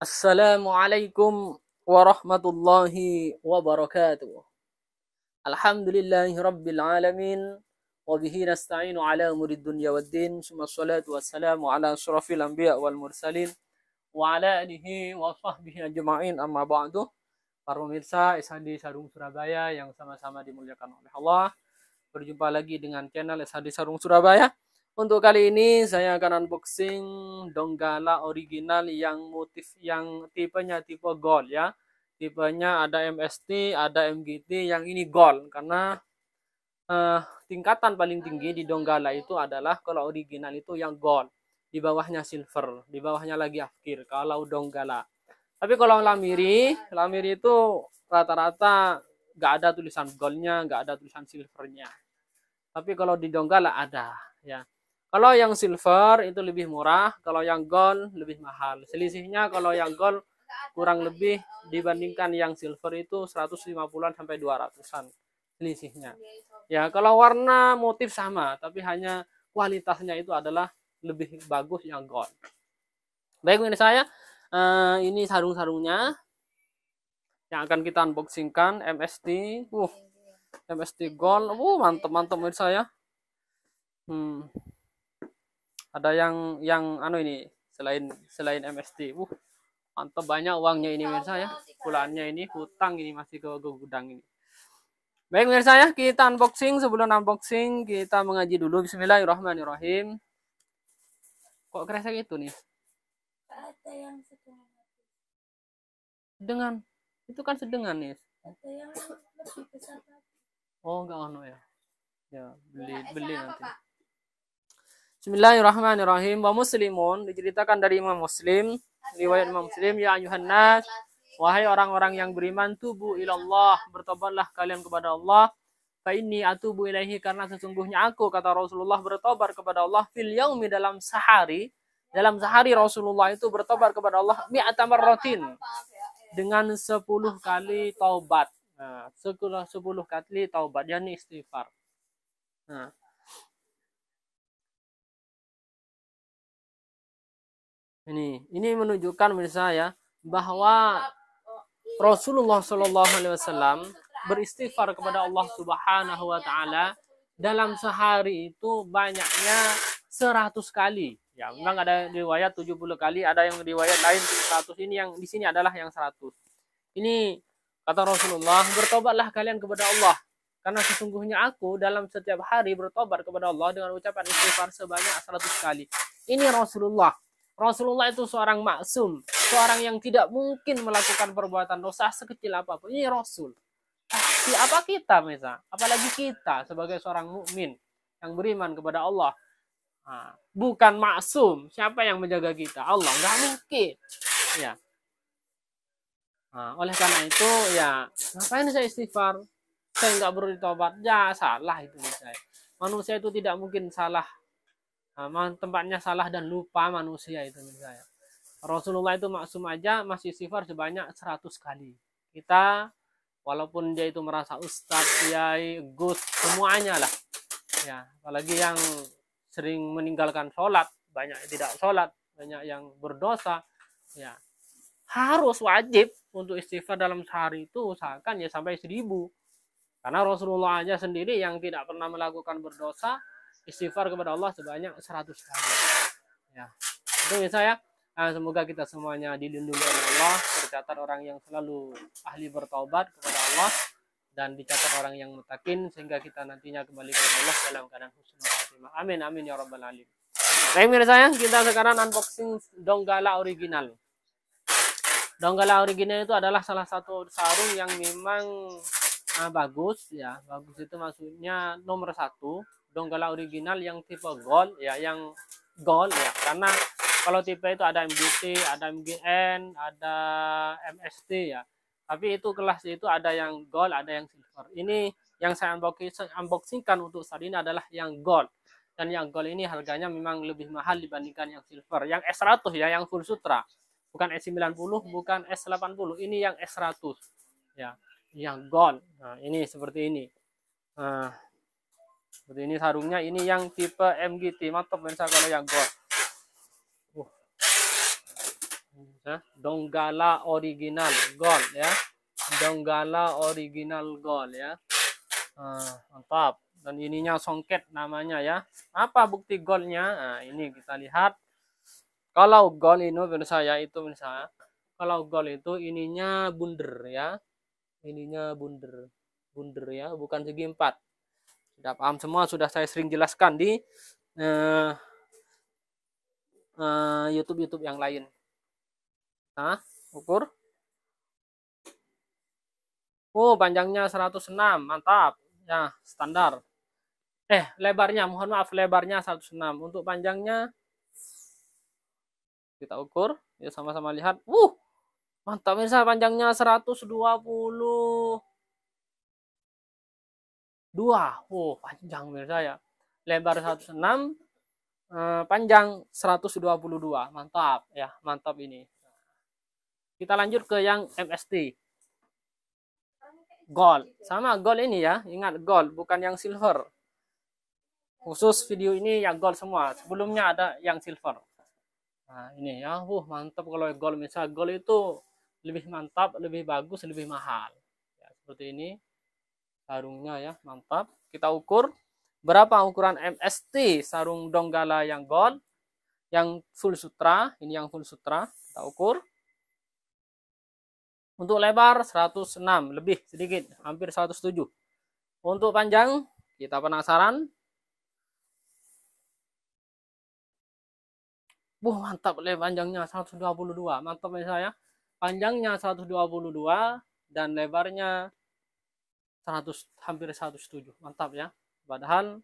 السلام عليكم ورحمة الله وبركاته. الحمد لله رب العالمين وبه نستعين على أمور الدنيا والدين ثم الصلاة والسلام على أشرف الأنبياء والمرسلين وعلى آله وصحبه أجمعين. أما بعد Para pemirsa Esadi Sarung Surabaya yang sama-sama dimuliakan oleh Allah. Berjumpa lagi dengan channel SHD Sarung Surabaya. Untuk kali ini saya akan unboxing Donggala original yang motif yang tipenya tipe gold ya. Tipenya ada MST, ada MGT, yang ini gold karena uh, tingkatan paling tinggi di Donggala itu adalah kalau original itu yang gold. Di bawahnya silver, di bawahnya lagi afkir kalau Donggala. Tapi kalau Lamiri, Lamiri itu rata-rata nggak ada tulisan goldnya, nggak ada tulisan silvernya. Tapi kalau di Donggala ada ya. Kalau yang silver itu lebih murah, kalau yang gold lebih mahal. Selisihnya kalau yang gold kurang lebih dibandingkan yang silver itu 150-an sampai 200-an selisihnya. Ya, kalau warna motif sama, tapi hanya kualitasnya itu adalah lebih bagus yang gold. Baik, ini saya, uh, ini sarung-sarungnya yang akan kita unboxingkan MST. Uh, MST gold. Uh, mantap-mantap menurut saya. Hmm ada yang yang anu ini selain selain MST uh mantap banyak uangnya ini mirsa ya. Pulangnya ini hutang ini masih ke, ke gudang ini. Baik mirsa ya. Kita unboxing. Sebelum unboxing kita mengaji dulu. Bismillahirrahmanirrahim. Kok kerasa gitu nih? Ada yang sedengan. Itu kan sedengan nih. Ada yang lebih besar oh enggak ono ya. Ya beli beli nanti Bismillahirrahmanirrahim. Wa muslimun diceritakan dari Imam Muslim, riwayat Imam Muslim, ya ayuhan wahai orang-orang yang beriman, tubu ilallah, bertobatlah kalian kepada Allah. Fa inni atubu ilaihi karena sesungguhnya aku kata Rasulullah bertobat kepada Allah fil yaumi dalam sehari. Dalam sehari Rasulullah itu bertobat kepada Allah mi'ata marratin dengan 10 kali taubat. Nah, 10 kali taubat yakni istighfar. Nah, Ini ini menunjukkan mirsa ya bahwa Rasulullah Shallallahu Alaihi Wasallam beristighfar kepada Allah Subhanahu Wa Taala dalam sehari itu banyaknya 100 kali. Ya, memang ada riwayat 70 kali, ada yang riwayat lain 100. Ini yang di sini adalah yang 100. Ini kata Rasulullah, bertobatlah kalian kepada Allah. Karena sesungguhnya aku dalam setiap hari bertobat kepada Allah dengan ucapan istighfar sebanyak 100 kali. Ini Rasulullah Rasulullah itu seorang maksum, seorang yang tidak mungkin melakukan perbuatan dosa sekecil apa pun. Ini Rasul. Siapa kita, Mesa? Apalagi kita sebagai seorang mukmin yang beriman kepada Allah. Bukan maksum. Siapa yang menjaga kita? Allah. Nggak mungkin. Ya. Nah, oleh karena itu, ya, ngapain saya istighfar? Saya nggak perlu ditobat. Ya, salah itu saya. Manusia itu tidak mungkin salah tempatnya salah dan lupa manusia itu misalnya Rasulullah itu maksum aja masih sifar sebanyak 100 kali. Kita walaupun dia itu merasa ustadz kiai gus semuanya lah. Ya apalagi yang sering meninggalkan sholat banyak yang tidak sholat banyak yang berdosa ya. Harus wajib untuk istighfar dalam sehari itu usahakan ya sampai seribu. Karena Rasulullah aja sendiri yang tidak pernah melakukan berdosa istighfar kepada Allah sebanyak 100 kali. Ya. Itu ya saya. Nah, semoga kita semuanya dilindungi oleh Allah, tercatat orang yang selalu ahli bertaubat kepada Allah dan dicatat orang yang mutakin sehingga kita nantinya kembali ke Allah dalam keadaan husnul khatimah. Amin amin ya rabbal alamin. Baik mirip saya, kita sekarang unboxing Donggala original. Donggala original itu adalah salah satu sarung yang memang nah, bagus ya. Bagus itu maksudnya nomor satu donggala original yang tipe gold ya yang gold ya. Karena kalau tipe itu ada MGT ada MGN ada MST ya. Tapi itu kelas itu ada yang gold ada yang silver. Ini yang saya unboxingkan untuk saat ini adalah yang gold dan yang gold ini harganya memang lebih mahal dibandingkan yang silver. Yang S100 ya yang full sutra. Bukan S90 bukan S80 ini yang S100 ya. Yang gold nah ini seperti ini. Nah, seperti ini sarungnya ini yang tipe MGT mantap pemirsa kalau yang gold uh. ya. Donggala original gold ya. Donggala original gold ya. Nah, mantap. Dan ininya songket namanya ya. Apa bukti goldnya? Nah, ini kita lihat. Kalau gold ini menurut saya itu misalnya kalau gold itu ininya bunder ya. Ininya bunder. Bunder ya, bukan segi empat. Sudah paham semua, sudah saya sering jelaskan di uh, uh, YouTube-YouTube yang lain. Nah, ukur. Oh, panjangnya 106, mantap. Ya, standar. Eh, lebarnya, mohon maaf, lebarnya 106. Untuk panjangnya, kita ukur. Ya, sama-sama lihat. Uh, mantap. Misal panjangnya 120. Dua. Oh, panjang mirsa ya. Lebar 106, eh, panjang 122. Mantap ya, mantap ini. Kita lanjut ke yang MST. Gold. Sama gold ini ya. Ingat gold, bukan yang silver. Khusus video ini yang gold semua. Sebelumnya ada yang silver. Nah, ini ya. Uh, mantap kalau gold. Misal gold itu lebih mantap, lebih bagus, lebih mahal. Ya, seperti ini. Sarungnya ya, mantap. Kita ukur. Berapa ukuran MST sarung donggala yang gold. Yang full sutra. Ini yang full sutra. Kita ukur. Untuk lebar 106 lebih sedikit, hampir 107. Untuk panjang, kita penasaran. Wah, mantap le panjangnya 122. Mantap ya saya. Panjangnya 122 dan lebarnya 100 hampir 107. Mantap ya. Padahal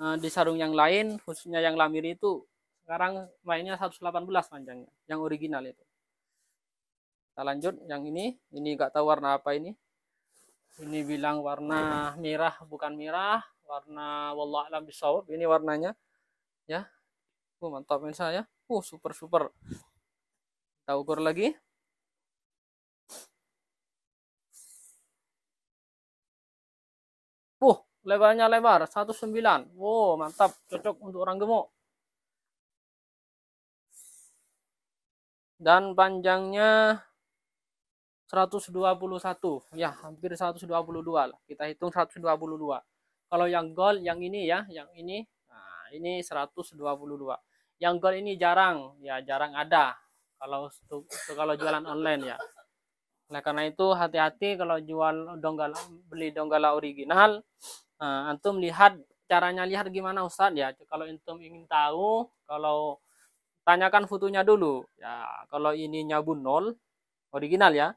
eh, di sarung yang lain, khususnya yang lamir itu sekarang mainnya 118 panjangnya, yang original itu. Kita lanjut yang ini ini nggak tahu warna apa ini. Ini bilang warna merah bukan merah warna wallah alam bisawab ini warnanya ya. Uh, mantap ini saya uh super super. Kita ukur lagi uh lebarnya lebar 19 wow mantap. Cocok untuk orang gemuk. Dan panjangnya 121 ya hampir 122 lah. Kita hitung 122 kalau yang gold yang ini ya yang ini nah ini 122 yang gold ini jarang. Ya jarang ada. Kalau kalau jualan online ya. Oleh karena itu hati-hati kalau jual donggala beli donggala original nah, antum lihat caranya lihat gimana Ustadz ya kalau antum ingin tahu kalau tanyakan fotonya dulu ya kalau ininya bunol original ya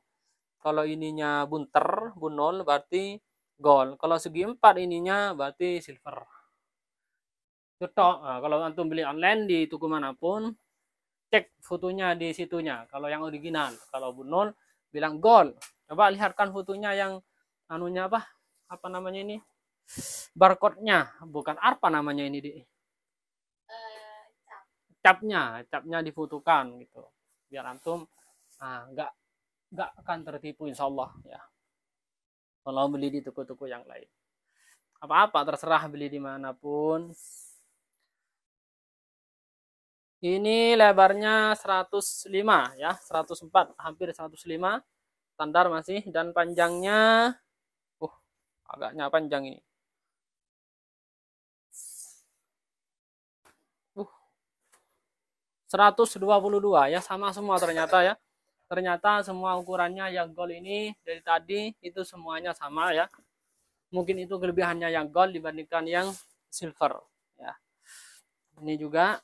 kalau ininya bunter, bunol berarti gold. Kalau segi empat ininya berarti silver. Cetok. Nah, kalau antum beli online di toko mana pun, cek fotonya di situnya. Kalau yang original, kalau bunol bilang gold. Coba lihatkan fotonya yang anunya apa? Apa namanya ini? Barcode-nya, bukan apa namanya ini di. Capnya, capnya difotokan gitu. Biar antum ah, nggak nggak akan tertipu insya Allah ya. Kalau beli di toko-toko yang lain. Apa-apa terserah beli di mana pun ini lebarnya 105 ya. 104 hampir 105 standar masih dan panjangnya uh agaknya panjang ini 122 ya sama semua ternyata ya. Ternyata semua ukurannya yang gold ini dari tadi itu semuanya sama ya. Mungkin itu kelebihannya yang gold dibandingkan yang silver ya. Ini juga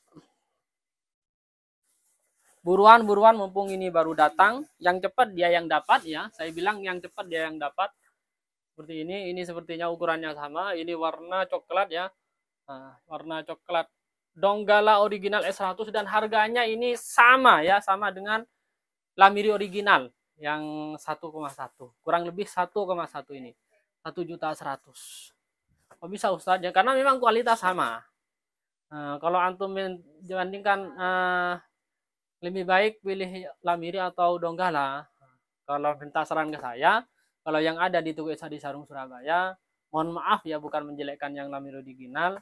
buruan-buruan mumpung ini baru datang yang cepat dia yang dapat ya. Saya bilang yang cepat dia yang dapat. Seperti ini ini sepertinya ukurannya sama. Ini warna coklat ya. Nah, warna coklat Donggala original S100 dan harganya ini sama ya sama dengan Lamiri original yang 1,1 kurang lebih 1,1 ini 1 juta 100 kok bisa Ustaz ya karena memang kualitas sama. Nah, kalau antum dibandingkan uh, lebih baik pilih Lamiri atau Donggala kalau minta saran ke saya kalau yang ada di Tugu Esa di Sarung Surabaya mohon maaf ya bukan menjelekkan yang Lamiri original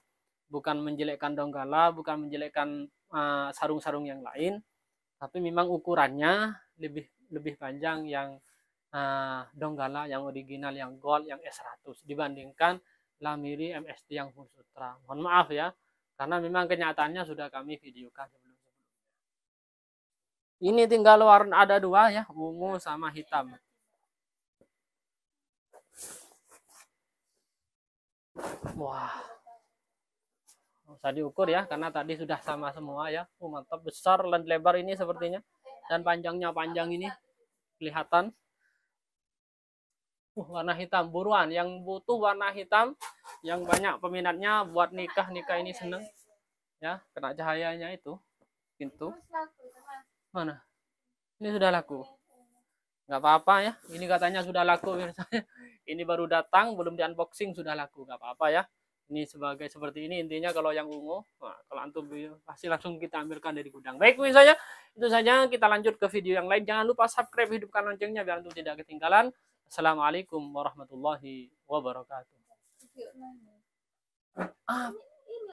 bukan menjelekkan Donggala bukan menjelekkan eh, sarung-sarung uh, yang lain tapi memang ukurannya lebih lebih panjang yang uh, Donggala yang original yang gold yang S100 dibandingkan Lamiri MSD yang full sutra. Mohon maaf ya karena memang kenyataannya sudah kami videokan sebelum sebelumnya ini tinggal warna ada dua ya ungu sama hitam. Wah usah diukur ya karena tadi sudah sama semua ya. Oh, mantap. Besar dan lebar ini sepertinya. Dan panjangnya panjang ini. Kelihatan. Uh, warna hitam. Buruan. Yang butuh warna hitam yang banyak peminatnya buat nikah nikah ini seneng. Ya kena cahayanya itu. Pintu. Mana? Ini sudah laku. Nggak apa-apa ya. Ini katanya sudah laku ini baru datang belum di unboxing sudah laku. Nggak apa-apa ya ini sebagai seperti ini intinya kalau yang ungu nah, kalau antum pasti langsung kita ambilkan dari gudang. Baik misalnya itu saja. Kita lanjut ke video yang lain. Jangan lupa subscribe hidupkan loncengnya biar antum tidak ketinggalan. Assalamualaikum warahmatullahi wabarakatuh. Ah,